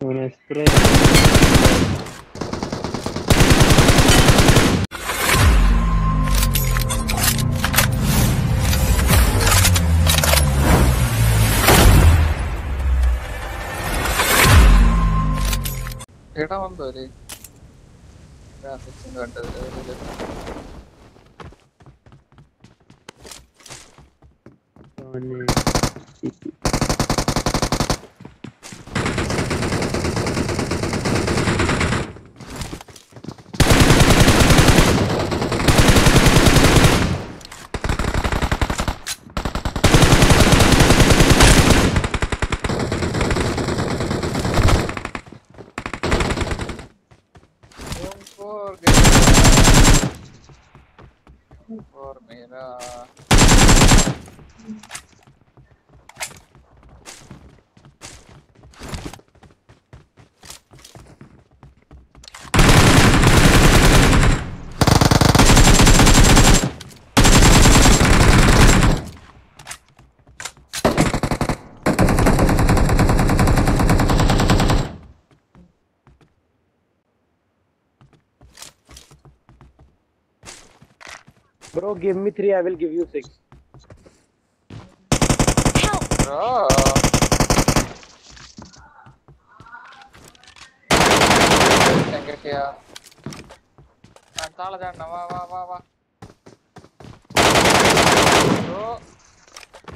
അവനെ സ്പ്രേ എടാ വന്നോ ഒരു ഗ്രാഫിക്സും കണ്ടത് ഒരു और और मेरा Bro, give me three. I will give you six. Help! Bro.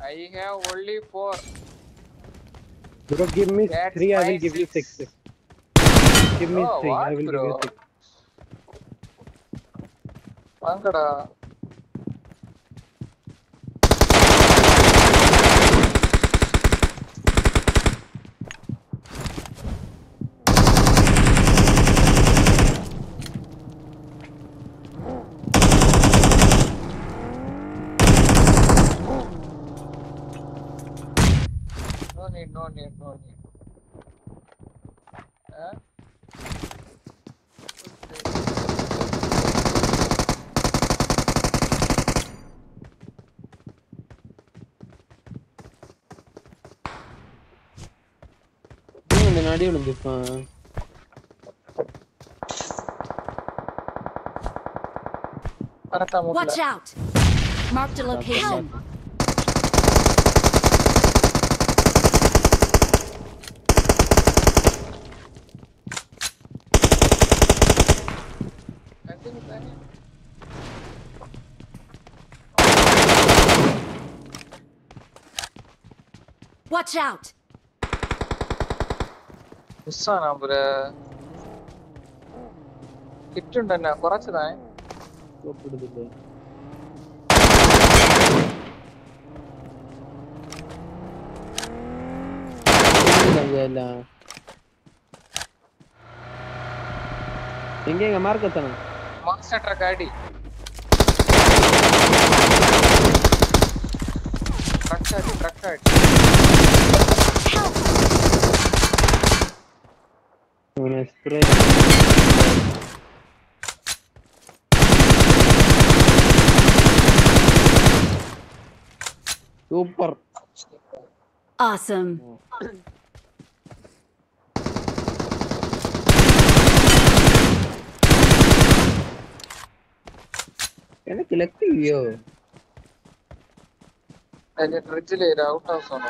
I have only four bro give me That's three I will give you six give me oh, three what, I will bro? give you six வாங்கடா need, no need, no need. Watch out! Mark the location. Watch out! മിസ്സാണ് അവര് kit ഉണ്ട് തന്നെ കുറച്ചതാ எங்க mark எத்தனை master drug அடி drug அடி drug அடி അവനെ സ്പ്രേ സൂപ്പർ Awesome. എനിക്ക് ലക്ക് ചെയ്യോ അതിന്റെ ഡ്രിഡ്ജില് ഔട്ട് ഹൗസ് ആണ്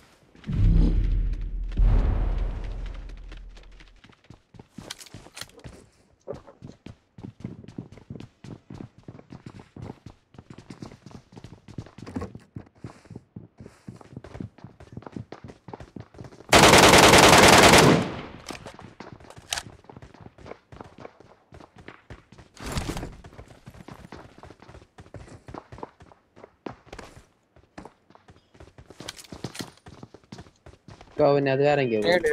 അവന് അത് വേറെ നേടി